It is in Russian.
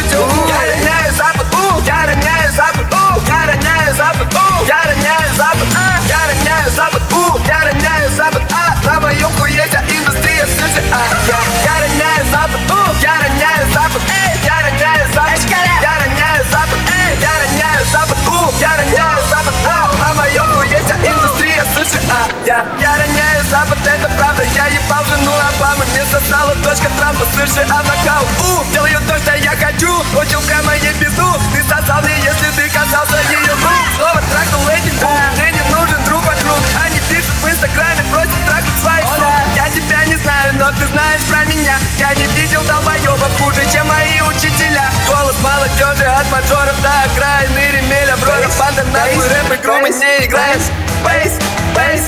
улетел Я роняю запад, у, я роняю запад, у, я роняю запад, у, я роняю запад, запад, у, я роняю запад, а, на моем хуете индустрия слышит, а, я, я роняю запад, у, я роняю запад, эй, я роняю запад, я роняю запад, эй, я роняю запад, у, я роняю запад, а, на моем хуете индустрия слышит, а, я, я роняю запад, это правда, я ебал жену Обамы, мне сосала дочка Трампа, слышит, а нокаут, у, делаю меня Я не видел долбоебов хуже, чем мои учителя. Голос молодежи от мажоров до окраины Ремеля, бродов, банда, нахуй, рэп и громы не играет. Бейс, бейс,